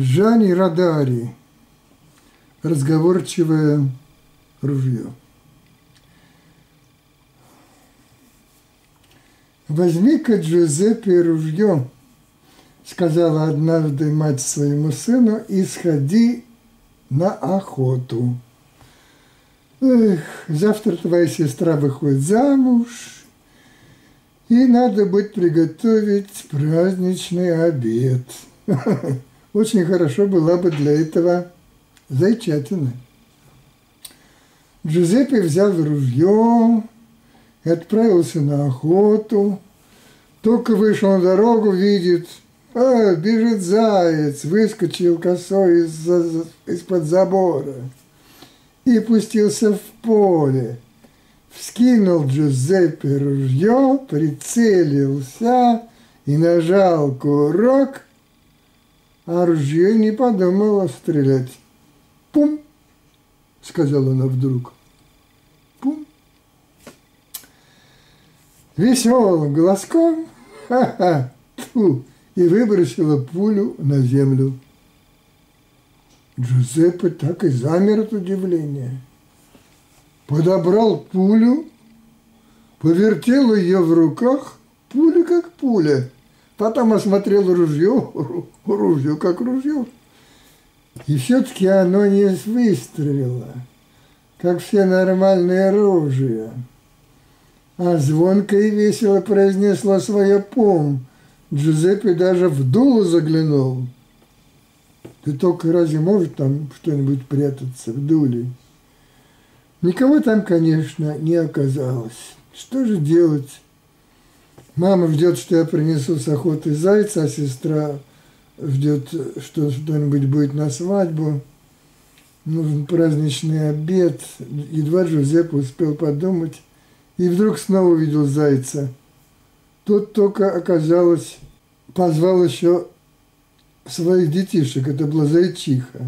Жани Радари. Разговорчивое ружье. «Возьми-ка, Джузеппе, ружье», — сказала однажды мать своему сыну, — «и сходи на охоту». Эх, завтра твоя сестра выходит замуж, и надо будет приготовить праздничный обед. Очень хорошо была бы для этого зайчатина. Джузеппе взял ружье и отправился на охоту. Только вышел на дорогу, видит, а, бежит заяц, выскочил косой из из-под забора и пустился в поле. Вскинул Джузеппе ружье, прицелился и нажал курок, а ружье не подумало стрелять. «Пум!» — сказала она вдруг. «Пум!» Веселым голоском ха-ха, и выбросила пулю на землю. Джузеппе так и замер от удивления. Подобрал пулю, повертел ее в руках, пуля как пуля. Потом осмотрел ружье, ружье как ружье. И все-таки оно не выстрелило, как все нормальные оружия. А звонко и весело произнесло свое пом. Джузеппе даже в дуло заглянул – ты только разве может там что-нибудь прятаться в дуле? Никого там, конечно, не оказалось. Что же делать? Мама ждет, что я принесу с охоты зайца, а сестра ждет, что что-нибудь будет на свадьбу. Нужен праздничный обед. Едва Джузеппе успел подумать. И вдруг снова увидел зайца. Тот только оказалось, позвал еще своих детишек, это была зайчиха.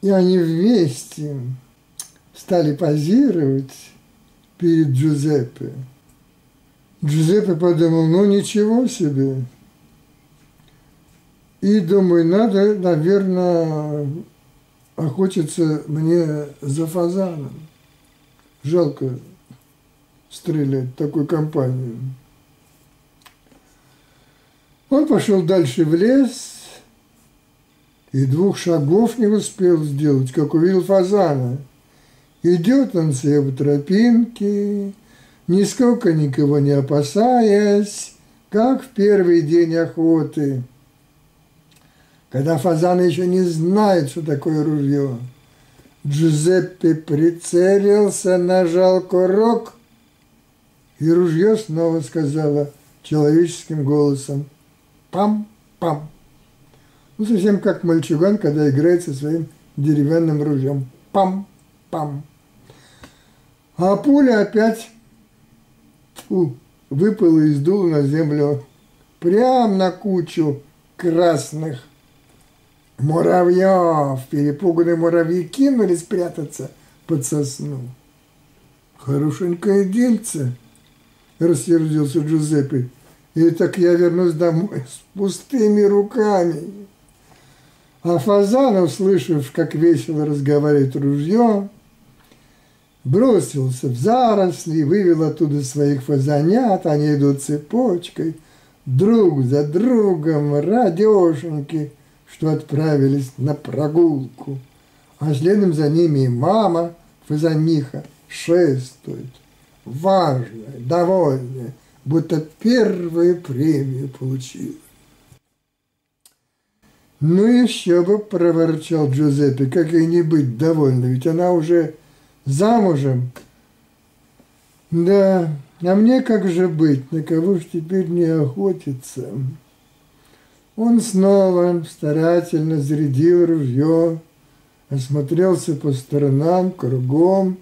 И они вместе стали позировать перед Джузеппе. Джузеппе подумал, ну ничего себе. И думаю, надо, наверное, охотиться мне за фазаном. Жалко стрелять такую компанию. Он пошел дальше в лес и двух шагов не успел сделать, как увидел фазана. Идет он себе по тропинке, нисколько никого не опасаясь, как в первый день охоты, когда фазан еще не знает, что такое ружье. Джузеппе прицелился, нажал курок, и ружье снова сказала человеческим голосом – Пам-пам. Ну, совсем как мальчуган, когда играет со своим деревянным ружьем. Пам-пам. А пуля опять фу, выпала из дула на землю прямо на кучу красных муравьев. Перепуганные муравьи кинулись прятаться под сосну. Хорошенькое дельце, рассердился Джузеппе. И так я вернусь домой с пустыми руками. А фазан, услышав, как весело разговаривает ружье, бросился в заросли, вывел оттуда своих фазанят, они идут цепочкой, друг за другом, радешеньки, что отправились на прогулку. А следом за ними и мама, фазаниха, шествует, важная, довольная, будто первую премию получила. «Ну еще бы», – проворчал Джузеппе, – «как ей не быть довольна, ведь она уже замужем». «Да, а мне как же быть, на кого ж теперь не охотиться?» Он снова старательно зарядил ружье, осмотрелся по сторонам, кругом,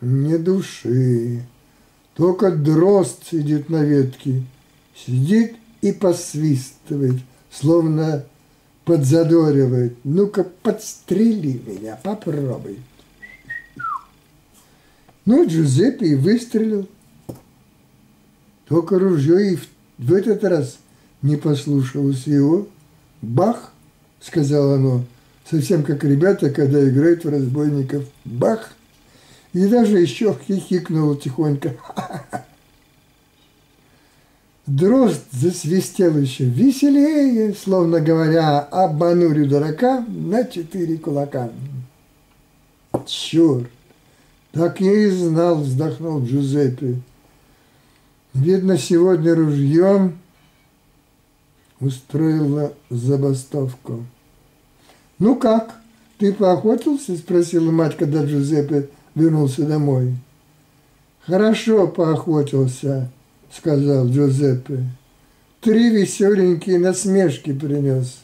ни души. Только дрозд сидит на ветке, сидит и посвистывает, словно подзадоривает. Ну-ка, подстрели меня, попробуй. Ну, Джузеппе и выстрелил. Только ружье и в, в этот раз не послушалось его. Бах, сказала оно, совсем как ребята, когда играют в разбойников. Бах! И даже еще хихикнуло тихонько. Дрозд засвистел еще веселее, словно говоря, обманули дурака на четыре кулака. Черт! Так я и знал, вздохнул Джузеппе. Видно, сегодня ружьем устроила забастовку. «Ну как, ты поохотился?» – спросила мать, когда Джузеппе вернулся домой. «Хорошо поохотился», – сказал Джузеппе. «Три веселенькие насмешки принес».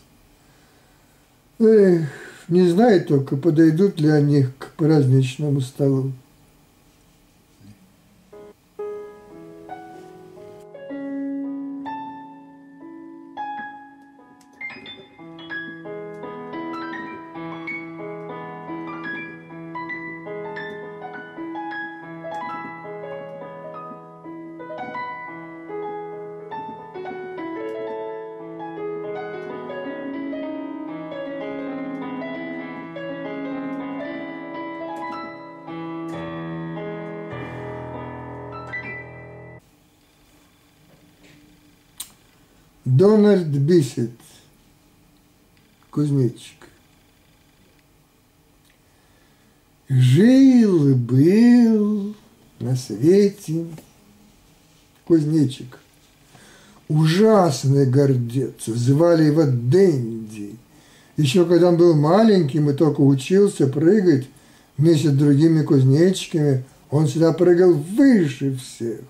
«Эх, не знаю только, подойдут ли они к праздничному столу». Дональд Бисет, кузнечик. Жил-был на свете кузнечик. Ужасный гордец, звали его Дэнди. Еще когда он был маленьким и только учился прыгать вместе с другими кузнечиками, он всегда прыгал выше всех.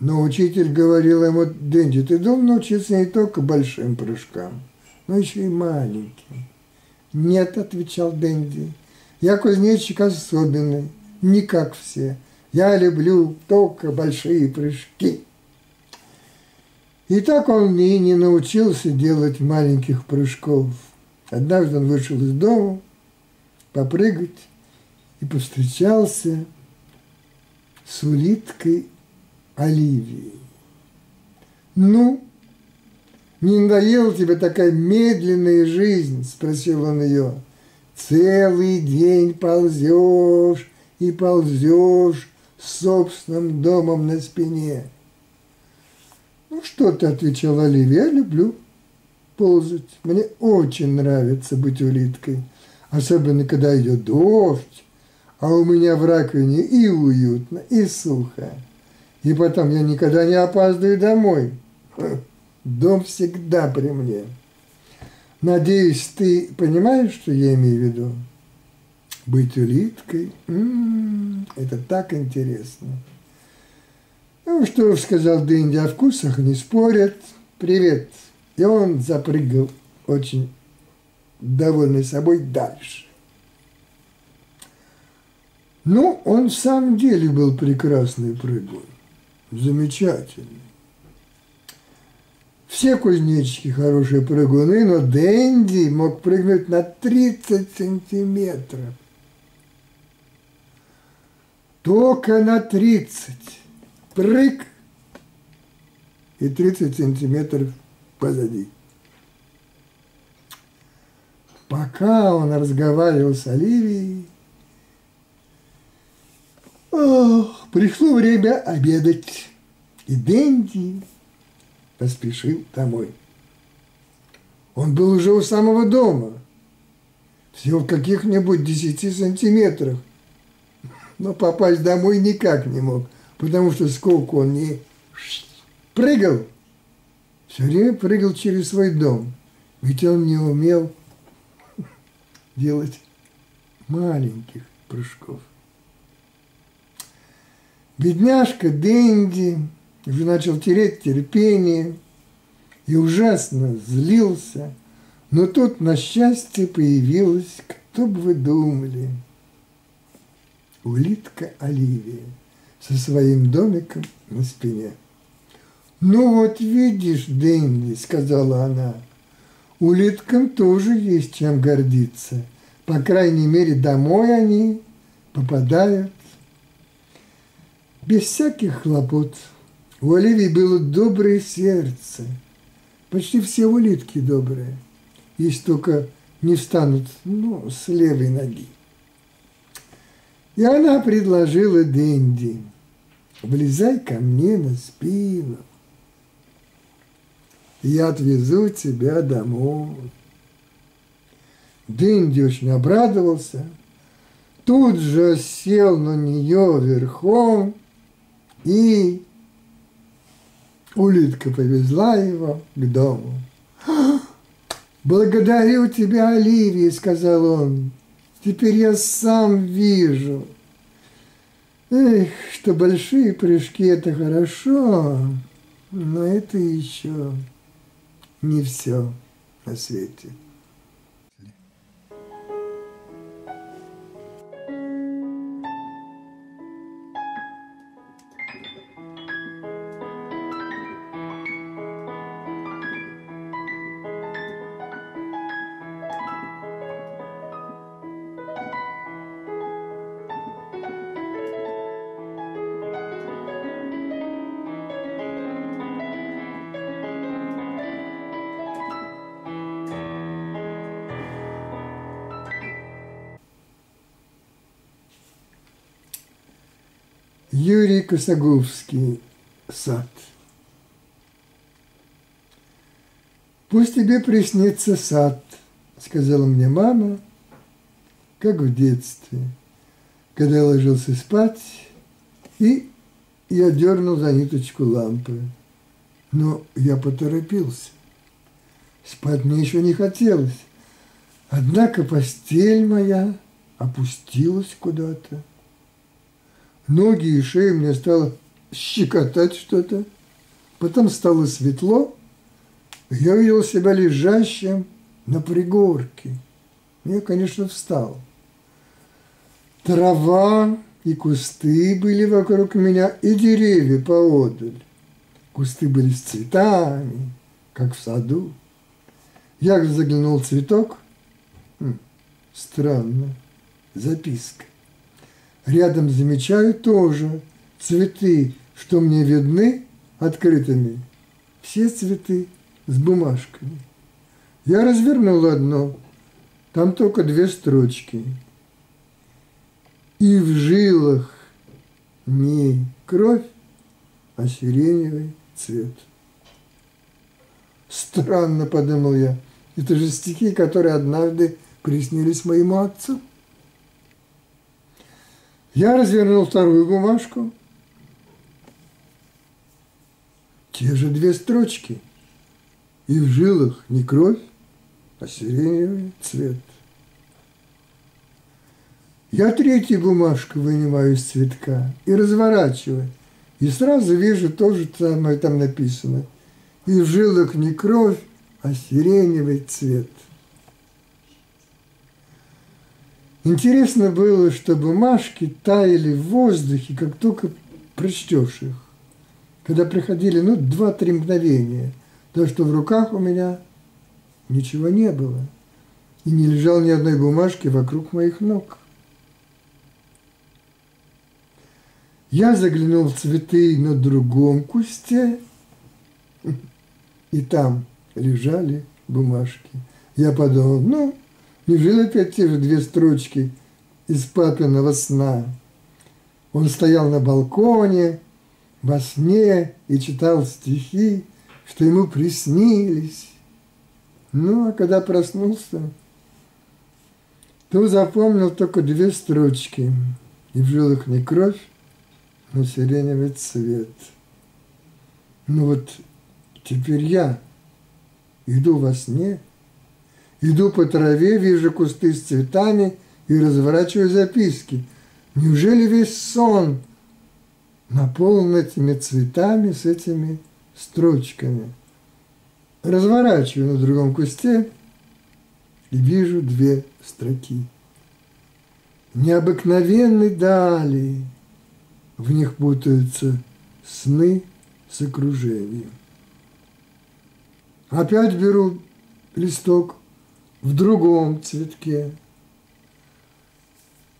Но учитель говорил ему, Дэнди, ты должен научиться не только большим прыжкам, но еще и маленьким. Нет, отвечал Дэнди, я кузнечик особенный, не как все. Я люблю только большие прыжки. И так он и не научился делать маленьких прыжков. Однажды он вышел из дома попрыгать и повстречался с улиткой Оливии. «Ну, не надоела тебе такая медленная жизнь?» – спросил он ее. «Целый день ползешь и ползешь с собственным домом на спине». «Ну что ты?» – отвечала Оливия. «Я люблю ползать. Мне очень нравится быть улиткой, особенно когда идет дождь, а у меня в раковине и уютно, и сухо». И потом я никогда не опаздываю домой. Дом всегда при мне. Надеюсь, ты понимаешь, что я имею в виду? Быть улиткой м-м, – это так интересно. Ну, что сказал Дэнди, о вкусах не спорят. Привет. И он запрыгал очень довольный собой дальше. Ну, он в самом деле был прекрасный прыгун замечательный. Все кузнечики хорошие прыгуны, но Дэнди мог прыгнуть на 30 сантиметров. Только на 30. Прыг и 30 сантиметров позади. Пока он разговаривал с Оливией, Ох, пришло время обедать, и Дэнди поспешил домой. Он был уже у самого дома, всего в каких-нибудь десяти сантиметрах, но попасть домой никак не мог, потому что сколько он не прыгал, все время прыгал через свой дом, ведь он не умел делать маленьких прыжков. Бедняжка Дэнди уже начал терять терпение и ужасно злился. Но тут, на счастье, появилась, кто бы вы думали, улитка Оливия со своим домиком на спине. «Ну вот видишь, Дэнди», — сказала она, — «улиткам тоже есть чем гордиться. По крайней мере, домой они попадают без всяких хлопот. У Оливии было доброе сердце, Почти все улитки добрые, если только не встанут ну, с левой ноги. И она предложила Дэнди, влезай ко мне на спину, я отвезу тебя домой. Дэнди очень обрадовался, тут же сел на нее верхом и улитка повезла его к дому. «Благодарю тебя, Оливия», — сказал он. «Теперь я сам вижу. Эх, что большие прыжки — это хорошо, но это еще не все на свете». Юрий Косоговский «Сад». «Пусть тебе приснится сад», — сказала мне мама, как в детстве, когда я ложился спать, и я дернул за ниточку лампы. Но я поторопился. Спать мне еще не хотелось. Однако постель моя опустилась куда-то ноги и шею мне стало щекотать что-то. Потом стало светло, я увидел себя лежащим на пригорке. Я, конечно, встал. Трава и кусты были вокруг меня, и деревья поодаль. Кусты были с цветами, как в саду. Я заглянул в цветок. Хм, странно. Записка. Рядом замечаю тоже цветы, что мне видны открытыми. Все цветы с бумажками. Я развернул одно, там только две строчки. И в жилах не кровь, а сиреневый цвет. Странно, подумал я, это же стихи, которые однажды приснились моему отцу. Я развернул вторую бумажку. Те же две строчки. И в жилах не кровь, а сиреневый цвет. Я третью бумажку вынимаю из цветка и разворачиваю. И сразу вижу то же самое там написано. И в жилах не кровь, а сиреневый цвет – Интересно было, что бумажки таяли в воздухе, как только прочтешь их. Когда приходили, ну, два-три мгновения, то, что в руках у меня ничего не было. И не лежал ни одной бумажки вокруг моих ног. Я заглянул в цветы на другом кусте, и там лежали бумажки. Я подумал, ну, Неужели опять те же две строчки из папиного сна? Он стоял на балконе во сне и читал стихи, что ему приснились. Ну, а когда проснулся, то запомнил только две строчки. И в жилах не кровь, но сиреневый цвет. Ну вот теперь я иду во сне – Иду по траве, вижу кусты с цветами и разворачиваю записки. Неужели весь сон наполнен этими цветами с этими строчками? Разворачиваю на другом кусте и вижу две строки. Необыкновенной дали, в них путаются сны с окружением. Опять беру листок, в другом цветке.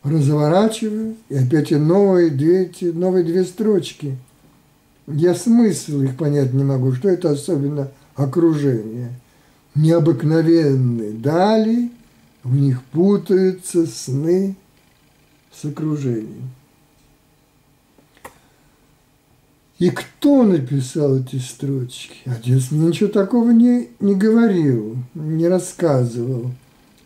Разворачиваю, и опять и новые две, новые две строчки. Я смысл их понять не могу, что это особенно окружение. Необыкновенные дали, в них путаются сны с окружением. И кто написал эти строчки? Отец мне ничего такого не, не говорил, не рассказывал.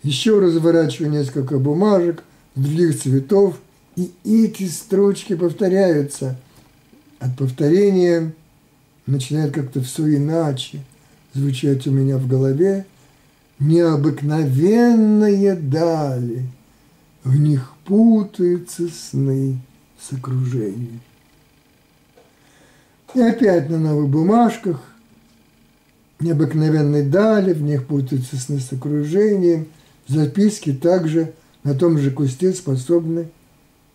Еще разворачиваю несколько бумажек других цветов, и эти строчки повторяются. От повторения начинает как-то все иначе звучать у меня в голове. Необыкновенные дали, в них путаются сны с окружением. И опять на новых бумажках необыкновенные дали, в них путаются сны с окружением. Записки также на том же кусте способны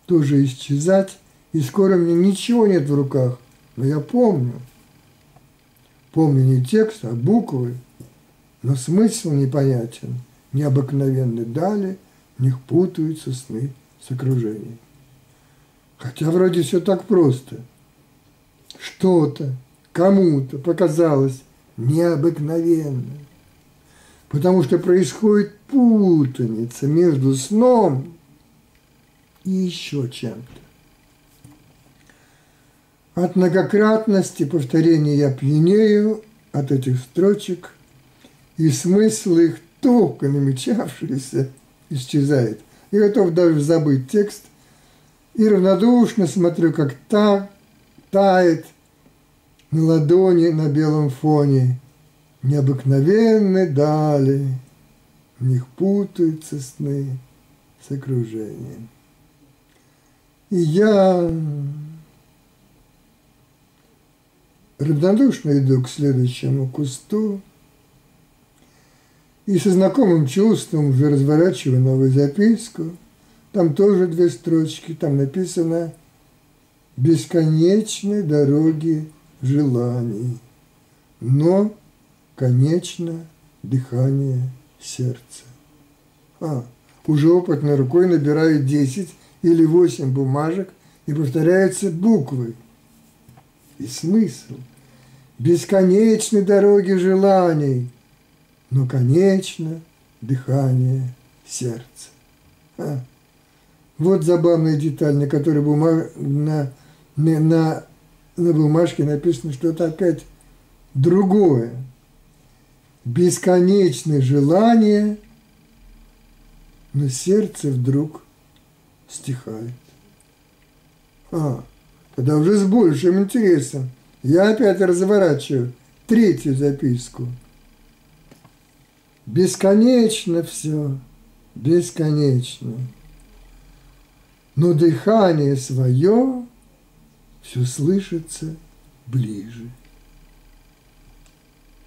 тоже исчезать. И скоро мне ничего нет в руках, но я помню. Помню не текст, а буквы, но смысл непонятен. Необыкновенные дали, в них путаются сны с окружением. Хотя вроде все так просто – что-то кому-то показалось необыкновенным, потому что происходит путаница между сном и еще чем-то. От многократности повторения я пьянею от этих строчек, и смысл их, только намечавшийся, исчезает. Я готов даже забыть текст и равнодушно смотрю, как так тает на ладони на белом фоне. Необыкновенные дали, в них путаются сны с окружением. И я равнодушно иду к следующему кусту, и со знакомым чувством уже разворачиваю новую записку. Там тоже две строчки, там написано бесконечной дороги желаний, но конечно дыхание сердца. А, уже опытной рукой набираю 10 или 8 бумажек и повторяются буквы. И смысл бесконечной дороги желаний, но конечно дыхание сердца. А, вот забавная деталь, на которой бумага, на на, на бумажке написано что-то опять другое. Бесконечное желание, но сердце вдруг стихает. А, тогда уже с большим интересом. Я опять разворачиваю третью записку. Бесконечно все, бесконечно. Но дыхание свое все слышится ближе.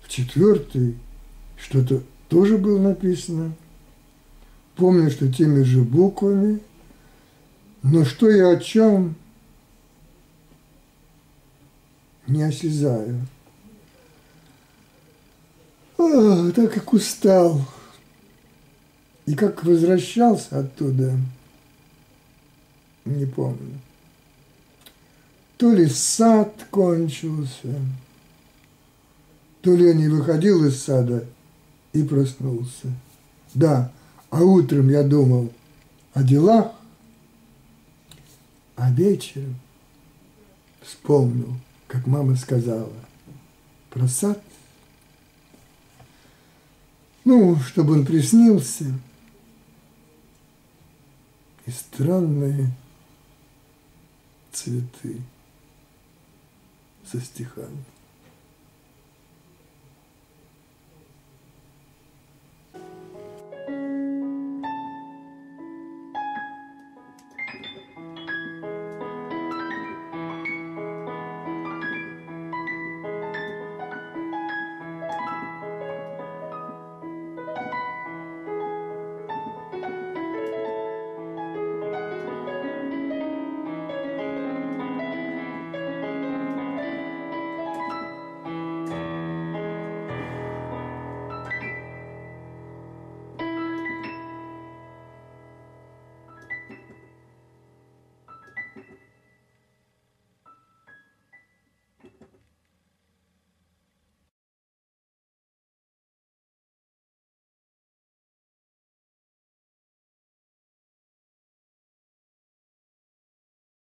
В четвертой что-то тоже было написано. Помню, что теми же буквами, но что я о чем не осязаю. А, так как устал. И как возвращался оттуда, не помню то ли сад кончился, то ли я не выходил из сада и проснулся. Да, а утром я думал о делах, а вечером вспомнил, как мама сказала, про сад. Ну, чтобы он приснился. И странные цветы со стихами.